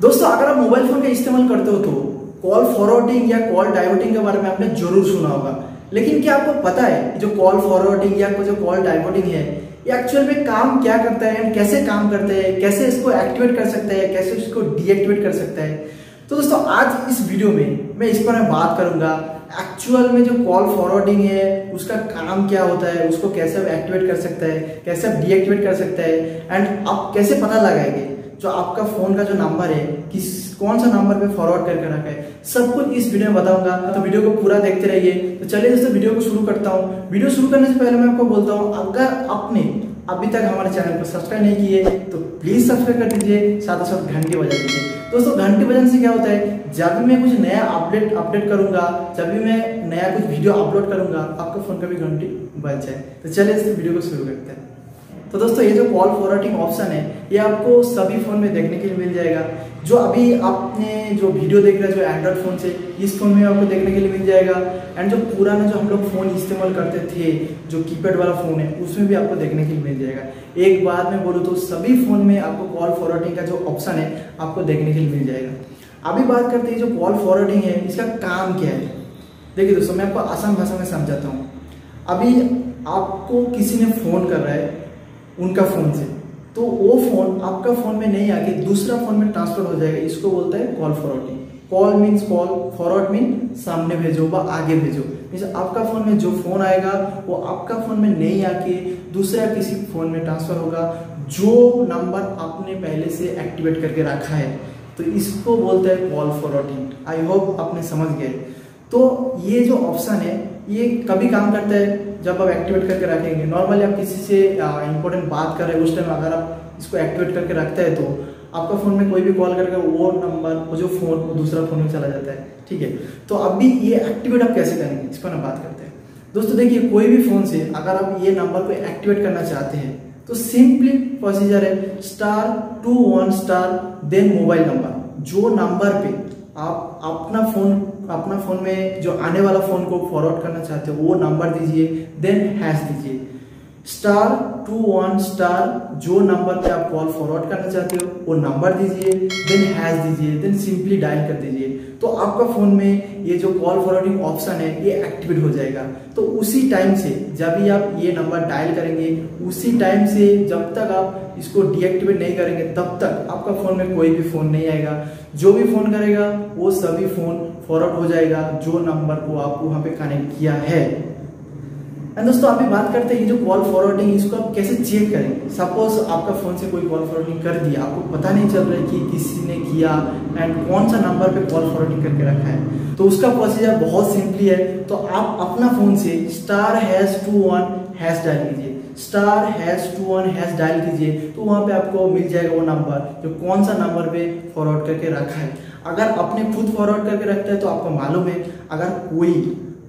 दोस्तों, अगर आप मोबाइल फ़ोन का इस्तेमाल करते हो तो कॉल फॉरवर्डिंग या कॉल डाइवर्टिंग के बारे में आपने ज़रूर सुना होगा। लेकिन क्या आपको पता है जो कॉल फॉरवर्डिंग या जो कॉल डाइवर्टिंग है, ये एक्चुअल में काम क्या करता है एंड कैसे काम करते हैं, कैसे इसको एक्टिवेट कर सकता है, कैसे इसको डीएक्टिवेट कर सकता है? तो दोस्तों, आज इस वीडियो में मैं इस पर बात करूँगा। एक्चुअल में जो कॉल फॉरवर्डिंग है, उसका काम क्या होता है, उसको कैसे एक्टिवेट कर सकता है, कैसे डीएक्टिवेट कर सकता है एंड आप कैसे पता लगाएँगे जो आपका फ़ोन का जो नंबर है, किस, कौन सा नंबर पे फॉरवर्ड करके रखा है, सब कुछ इस वीडियो में बताऊँगा। तो वीडियो को पूरा देखते रहिए। तो चलिए दोस्तों वीडियो को शुरू करता हूँ। वीडियो शुरू करने से पहले मैं आपको बोलता हूँ, अगर आपने अभी तक हमारे चैनल को सब्सक्राइब नहीं किए तो प्लीज़ सब्सक्राइब कर दीजिए, साथ ही साथ घंटी बजा दीजिए। दोस्तों, घंटी बजाने से क्या होता है, जब भी मैं कुछ नया अपडेट अपडेट करूँगा, जब भी मैं नया कुछ वीडियो अपलोड करूँगा, आपका फ़ोन का भी घंटी बज जाए। तो चलिए इस वीडियो को शुरू करते हैं। तो दोस्तों, ये जो कॉल फॉरवर्डिंग ऑप्शन है, ये आपको सभी फ़ोन में देखने के लिए मिल जाएगा। जो अभी आपने जो वीडियो देख रहे हैं, जो एंड्रॉयड फ़ोन से, इस फ़ोन में आपको देखने के लिए मिल जाएगा। एंड जो पुराना जो हम लोग फ़ोन इस्तेमाल करते थे, जो कीपैड वाला फ़ोन है, उसमें भी आपको देखने के लिए मिल जाएगा। एक बात में बोलूँ तो सभी फ़ोन में आपको कॉल फॉरवर्डिंग का जो ऑप्शन है, आपको देखने के लिए मिल जाएगा। अभी बात करते हैं जो कॉल फॉरवर्डिंग है, इसका काम क्या है? देखिए दोस्तों, मैं आपको आसान भाषा में समझाता हूँ। अभी आपको किसी ने फ़ोन कर रहा है उनका फ़ोन से। तो वो फ़ोन आपका फ़ोन में नहीं आके दूसरा फ़ोन में ट्रांसफ़र हो जाएगा। इसको बोलता है call forwarding call means call forward mean सामने भेजो व आगे भेजो। मीन्स आपका फ़ोन में जो फ़ोन आएगा, वो आपका फ़ोन में नहीं आके दूसरा किसी फ़ोन में ट्रांसफ़र होगा। जो नंबर आपने पहले से एक्टिवेट करके रखा है। तो इसको बोलते हैं कॉल फॉरवर्डिंग आई होप आपने समझ गए। तो ये जो ऑप्शन है ये कभी काम करता है जब आप एक्टिवेट करके रखेंगे। नॉर्मली आप किसी से इंपॉर्टेंट बात कर रहे हैं, उस टाइम अगर आप इसको एक्टिवेट करके रखते हैं तो आपका फ़ोन में कोई भी कॉल करके वो नंबर वो जो फ़ोन वो दूसरा फ़ोन में चला जाता है। ठीक है? तो अभी ये एक्टिवेट आप कैसे करेंगे? इस पर हम बात करते हैं। दोस्तों, देखिए, कोई भी फ़ोन से अगर आप ये नंबर को एक्टिवेट करना चाहते हैं तो सिंपली प्रोसीजर है star two one star then mobile number जो नंबर पे आप अपना फ़ोन अपना फ़ोन में जो आने वाला फ़ोन को फॉरवर्ड करना चाहते हो, वो नंबर दीजिए देन हैश दीजिए। स्टार टू वन स्टार जो नंबर पे आप कॉल फॉरवर्ड करना चाहते हो, वो नंबर दीजिए देन हैश दीजिए देन सिंपली डायल कर दीजिए। तो आपका फ़ोन में ये जो कॉल फॉरवर्डिंग ऑप्शन है, ये एक्टिवेट हो जाएगा। तो उसी टाइम से जब भी आप ये नंबर डायल करेंगे, उसी टाइम से जब तक आप इसको डीएक्टिवेट नहीं करेंगे, तब तक आपका फ़ोन में कोई भी फ़ोन नहीं आएगा। जो भी फ़ोन करेगा, वो सभी फ़ोन फॉरवर्ड हो जाएगा, जो नंबर को आप वहाँ पे कनेक्ट किया है। एंड दोस्तों, आप अभी बात करते हैं, ये जो कॉल फॉरवर्डिंग इसको आप कैसे चेक करेंगे सपोज़ आपका फ़ोन से कोई कॉल फॉरवर्डिंग कर दिया, आपको पता नहीं चल रहा है कि किसी ने किया एंड कौन सा नंबर पे कॉल फॉरवर्डिंग करके रखा है। तो उसका प्रोसीजर बहुत सिंपली है। तो आप अपना फ़ोन से star hash two one hash डाल कीजिए। Star hash two one hash dial कीजिए। तो वहाँ पे आपको मिल जाएगा वो नंबर जो कौन सा नंबर पे फॉरवर्ड करके रखा है। अगर अपने खुद फॉरवर्ड करके रखते हैं तो आपको मालूम है, अगर कोई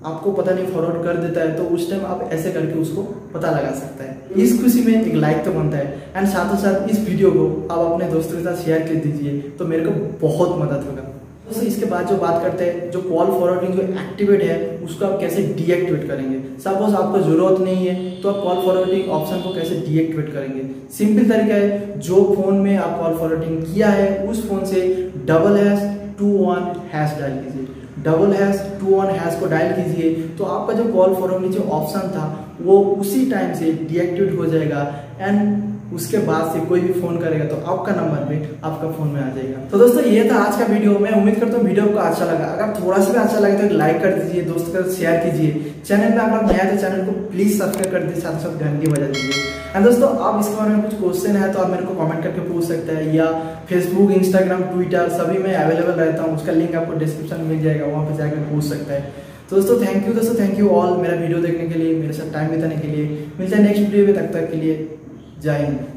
आपको पता नहीं फॉरवर्ड कर देता है तो उस टाइम आप ऐसे करके उसको पता लगा सकता है। इस खुशी में एक लाइक तो बनता है। एंड साथ ही साथ इस वीडियो को आप अपने दोस्तों के साथ शेयर कर दीजिए तो मेरे को बहुत मदद होगा। दोस्तों इसके बाद जो बात करते हैं, जो कॉल फॉरवर्डिंग जो एक्टिवेट है, उसको आप कैसे डीएक्टिवेट करेंगे? सपोज़ आपको ज़रूरत नहीं है तो आप कॉल फॉरवर्डिंग ऑप्शन को कैसे डीएक्टिवेट करेंगे? सिंपल तरीका है, जो फ़ोन में आप कॉल फॉरवर्डिंग किया है, उस फ़ोन से double hash two one hash डाल कीजिए double hash two one hash को डायल कीजिए। तो आपका जो कॉल फॉरम नीचे ऑप्शन था, वो उसी टाइम से डीएक्टिवेट हो जाएगा। एंड उसके बाद से कोई भी फ़ोन करेगा तो आपका नंबर भी आपका फ़ोन में आ जाएगा। तो दोस्तों, ये था आज का वीडियो। मैं उम्मीद करता हूँ वीडियो को अच्छा लगा। अगर थोड़ा सा भी अच्छा लगे तो लाइक कर दीजिए, दोस्तों के शेयर कीजिए। चैनल पे अगर नया तो चैनल को प्लीज़ सब्सक्राइब कर दीजिए, साथ साथ घंटी बजा दीजिए। एंड दोस्तों, आप इसके बारे में कुछ क्वेश्चन है तो आप मेरे को कमेंट करके पूछ सकते हैं या फेसबुक इंस्टाग्राम ट्विटर सभी में अवेलेबल रहता हूँ। उसका लिंक आपको डिस्क्रिप्शन में मिल जाएगा, वहाँ पर जाकर पूछ सकता है। तो दोस्तों थैंक यू दोस्तों थैंक यू ऑल मेरा वीडियो देखने के लिए, मेरे साथ टाइम बिताने के लिए। मिलते हैं नेक्स्ट वीडियो में तक तक के लिए। Jain.